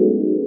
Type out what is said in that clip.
you